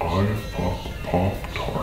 I fuck popped